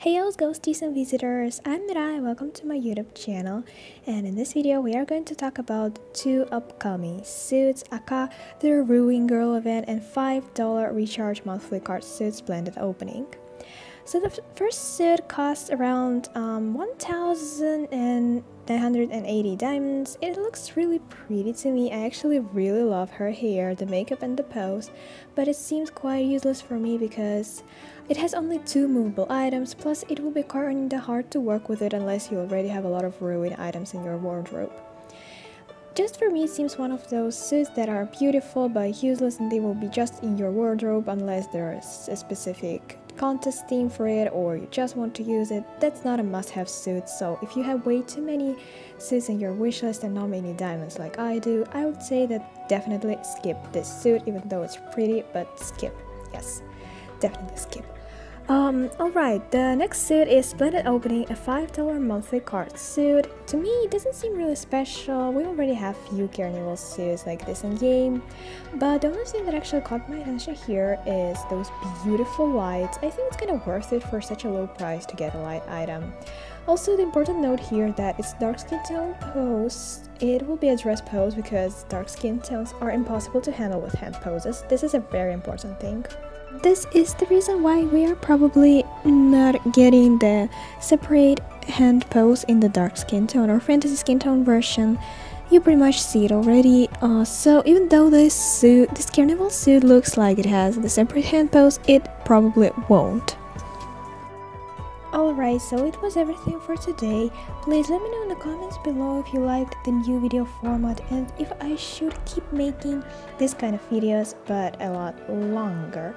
Hey yo ghosties and visitors, I'm Mirae, welcome to my YouTube channel. And in this video we are going to talk about two upcoming suits aka the Ruin Girl event and $5 recharge monthly card suit Splendid Opening. So the first suit costs around um, 1,980 diamonds. It looks really pretty to me. I actually really love her hair, the makeup and the pose, but it seems quite useless for me because it has only two movable items, plus it will be kinda hard to work with it unless you already have a lot of ruin items in your wardrobe. Just for me, seems one of those suits that are beautiful but useless and they will be just in your wardrobe unless there is a specific contest theme for it or you just want to use it, that's not a must-have suit. So if you have way too many suits in your wishlist and not many diamonds like I do, I would say that definitely skip this suit even though it's pretty, but skip. Yes, definitely skip. Um, alright, the next suit is Splendid Opening, a $5 monthly card suit. To me, it doesn't seem really special. We already have few carnival suits like this in game. But the only thing that actually caught my attention here is those beautiful lights. I think it's kind of worth it for such a low price to get a light item. Also, the important note here that it's dark skin tone pose. It will be a dress pose because dark skin tones are impossible to handle with hand poses. This is a very important thing. This is the reason why we are probably not getting the separate hand pose in the dark skin tone or fantasy skin tone version. You pretty much see it already. Uh, so even though this suit, this carnival suit looks like it has the separate hand pose, it probably won't. Alright, so it was everything for today. Please let me know in the comments below if you liked the new video format and if I should keep making this kind of videos but a lot longer.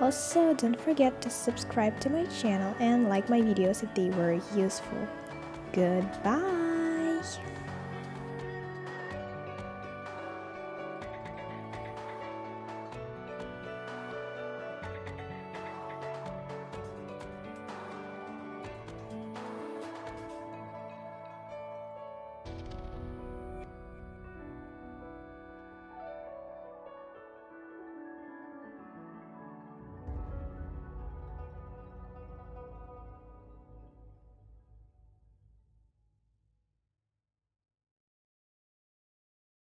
Also, don't forget to subscribe to my channel and like my videos if they were useful. Goodbye!